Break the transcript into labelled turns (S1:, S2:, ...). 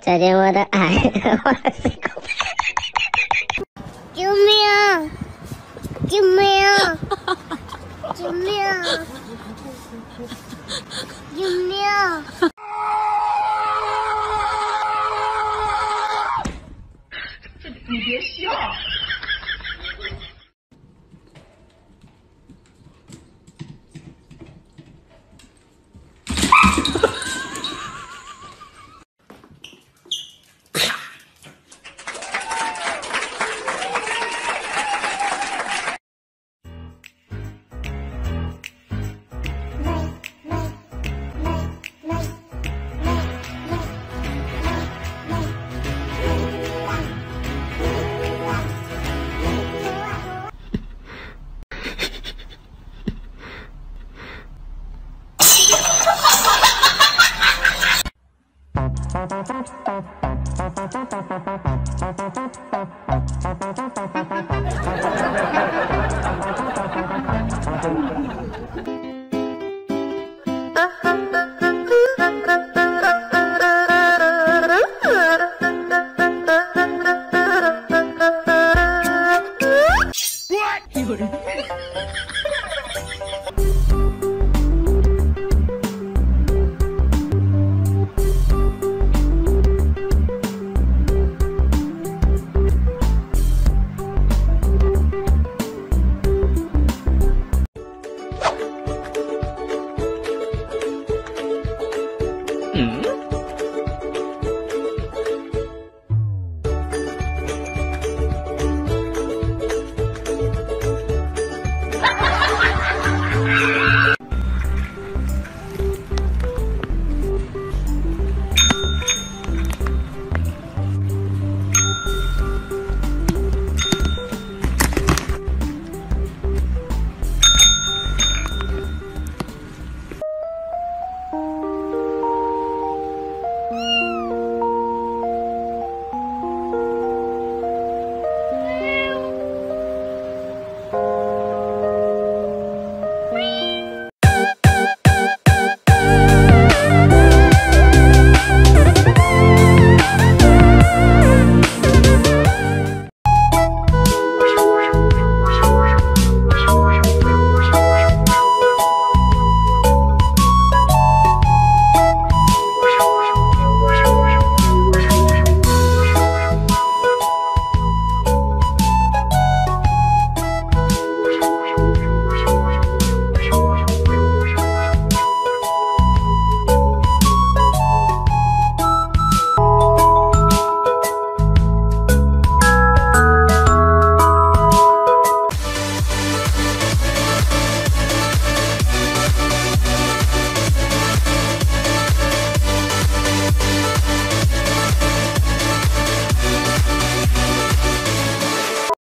S1: 再见我的爱。救命！救命！救命！救命！
S2: 你别笑。滚！有人。you